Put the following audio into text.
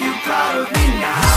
you proud of me now?